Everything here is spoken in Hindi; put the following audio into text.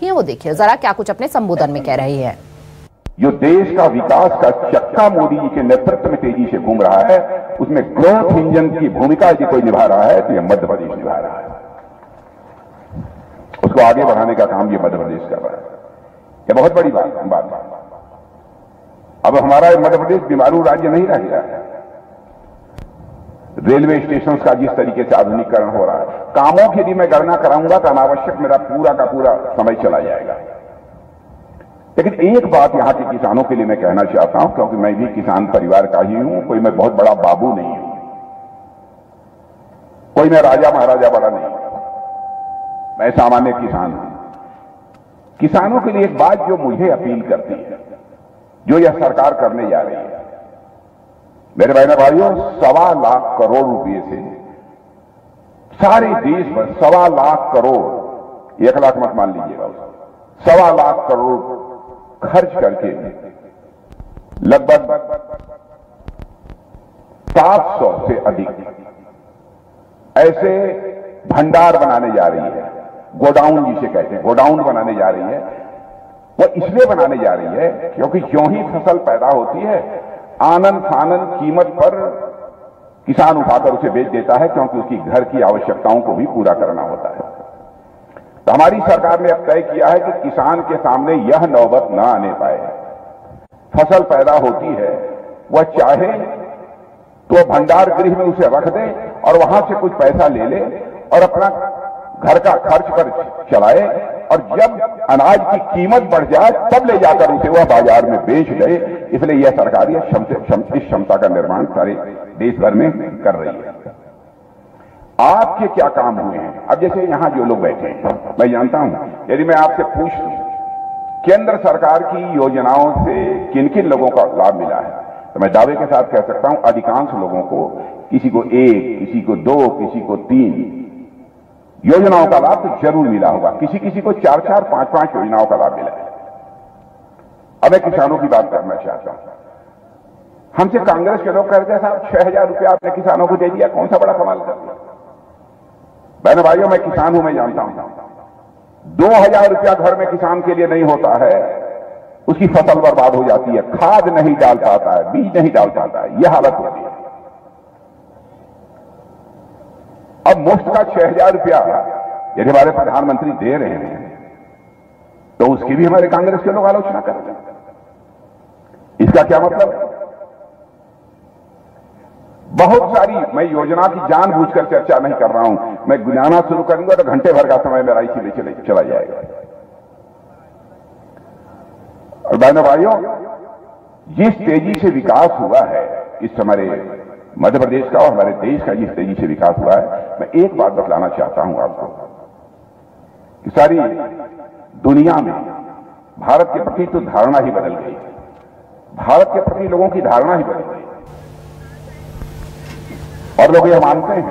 बैठी हैं वो देखिए। जरा क्या कुछ अपने संबोधन में कह रही है। जो देश का विकास का चक्का मोदी जी के नेतृत्व में तेज़ी से घूम रहा है, उसमें ग्रोथ इंजन की भूमिका यदि कोई निभा रहा है तो यह मध्य प्रदेश निभा रहा है। उसको आगे बढ़ाने का काम ये मध्य प्रदेश कर रहा है। यह बहुत बड़ी बात बात अब हमारा मध्य प्रदेश बीमारू राज्य नहीं रह गया है। रेलवे स्टेशन का जिस तरीके से आधुनिकरण हो रहा है, कामों की यदि मैं गणना कराऊँगा तो अनावश्यक मेरा पूरा का पूरा समय चला जाएगा। लेकिन एक बात यहाँ के किसानों के लिए मैं कहना चाहता हूँ, क्योंकि मैं भी किसान परिवार का ही हूँ, कोई मैं बहुत बड़ा बाबू नहीं हूँ। कोई मैं राजा महाराजा बड़ा नहीं मैं सामान्य किसान हूँ। किसानों के लिए एक बात जो मुझे अपील करती है, जो यह सरकार करने जा रही है मेरे बहन भाइयों, सवा लाख करोड़ रुपए से सारे देश में सवा लाख करोड़, एक लाख मत मान लीजिएगा सवा लाख करोड़ खर्च करके लगभग 700 से अधिक ऐसे भंडार बनाने जा रही है, गोडाउन जिसे कहते हैं, गोडाउन बनाने जा रही है। वो इसलिए बनाने जा रही है क्योंकि क्यों ही फ़सल पैदा होती है आनंद फानंद कीमत पर किसान उठाकर उसे बेच देता है, क्योंकि उसकी घर की आवश्यकताओं को भी पूरा करना होता है। तो हमारी सरकार ने अब तय किया है कि किसान के सामने यह नौबत न आने पाए। फ़सल पैदा होती है, वह चाहे तो भंडार गृह में उसे रख दे और वहाँ से कुछ पैसा ले ले और अपना घर का खर्च कर चलाए और जब अनाज की कीमत बढ़ जाए, तब ले जाकर उसे वह बाज़ार में बेच दे। इसलिए यह सरकार यह क्षमता का निर्माण सारे देश भर में कर रही है। आपके क्या काम हुए हैं? अब जैसे यहाँ जो लोग बैठे हैं, मैं जानता हूँ, यदि मैं आपसे पूछ लूँ, केंद्र सरकार की योजनाओं से किन किन लोगों का लाभ मिला है? तो मैं दावे के साथ कह सकता हूँ, अधिकांश लोगों को किसी को एक, किसी को दो, किसी को तीन योजनाओं का लाभ तो ज़रूर मिला होगा। किसी किसी को चार चार पाँच पाँच योजनाओं का लाभ मिला है। अब मैं किसानों की बात करना चाहता हूँ। हमसे कांग्रेस के लोग कहते हैं साहब, छह हज़ार रुपया आपने किसानों को दे दिया, कौन सा बड़ा कमाल कर दिया? बहन भाइयों, मैं किसान हूँ, मैं जानता हूँ। दो हज़ार रुपया घर में किसान के लिए नहीं होता है, उसकी फ़सल बर्बाद हो जाती है, खाद नहीं डाल पाता है, बीज नहीं डाल पाता है, यह हालत होती है। अब मुफ़्त का छह हज़ार रुपया। यदि हमारे प्रधानमंत्री दे रहे हैं तो उसकी भी हमारे कांग्रेस के लोग आलोचना कर रहे हैं। इसका क्या मतलब? बहुत सारी मैं योजना की जानबूझकर चर्चा नहीं कर रहा हूँ। मैं गुजाना शुरू करूँगा तो घंटे भर का समय मेरा इसी चले चला जाएगा। और बहनों भाइयों, जिस तेज़ी से विकास हुआ है, इस हमारे मध्य प्रदेश का और हमारे देश का जिस तेज़ी से विकास हुआ है। मैं एक बात बतलाना चाहता हूँ आपको कि सारी दुनिया में भारत के प्रति तो धारणा ही बदल गई। भारत के प्रति लोगों की धारणा ही बदल गई। और लोग यह मानते हैं।